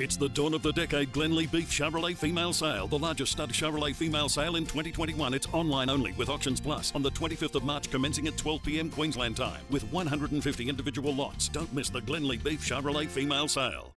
It's the dawn of the decade Glenlea Beef Charolais Female Sale, the largest stud Charolais female sale in 2021. It's online only with Auctions Plus on the 25th of March, commencing at 12 p.m. Queensland time, with 150 individual lots. Don't miss the Glenlea Beef Charolais Female Sale.